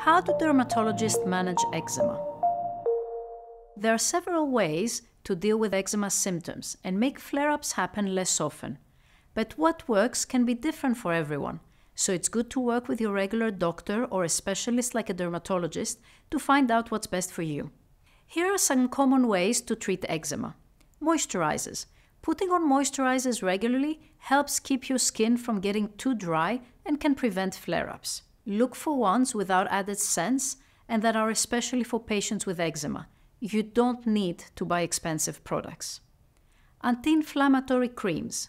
How do dermatologists manage eczema? There are several ways to deal with eczema symptoms and make flare ups happen less often. But what works can be different for everyone, so it's good to work with your regular doctor or a specialist like a dermatologist to find out what's best for you. Here are some common ways to treat eczema. Moisturizers. Putting on moisturizers regularly helps keep your skin from getting too dry and can prevent flare ups. Look for ones without added scents and that are especially for patients with eczema. You don't need to buy expensive products. Anti inflammatory creams.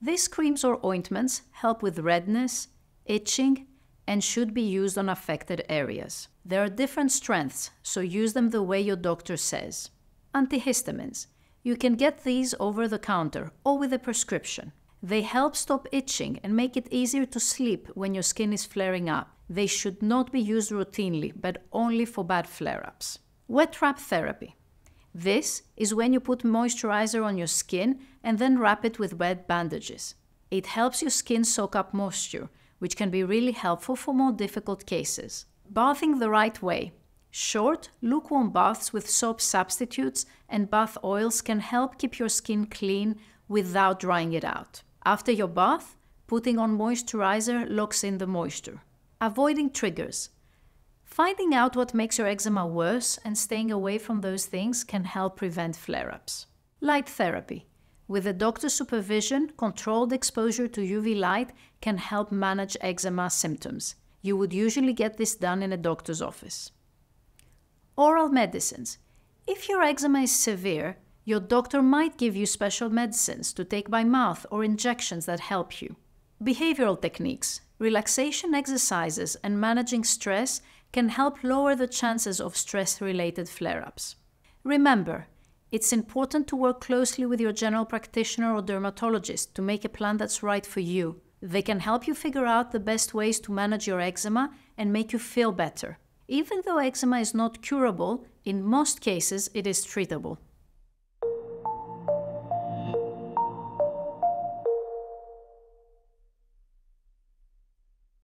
These creams or ointments help with redness, itching, and should be used on affected areas. There are different strengths, so use them the way your doctor says. Antihistamines. You can get these over the counter or with a prescription. They help stop itching and make it easier to sleep when your skin is flaring up. They should not be used routinely, but only for bad flare ups. Wet wrap therapy. This is when you put moisturizer on your skin and then wrap it with wet bandages. It helps your skin soak up moisture, which can be really helpful for more difficult cases. Bathing the right way. Short, lukewarm baths with soap substitutes and bath oils can help keep your skin clean without drying it out. After your bath, putting on moisturizer locks in the moisture. Avoiding triggers. Finding out what makes your eczema worse and staying away from those things can help prevent flare ups. Light therapy. With a doctor's supervision, controlled exposure to UV light can help manage eczema symptoms. You would usually get this done in a doctor's office. Oral medicines. If your eczema is severe, your doctor might give you special medicines to take by mouth or injections that help you. Behavioral techniques, relaxation exercises, and managing stress can help lower the chances of stress related flare ups. Remember, it's important to work closely with your general practitioner or dermatologist to make a plan that's right for you. They can help you figure out the best ways to manage your eczema and make you feel better. Even though eczema is not curable, in most cases it is treatable.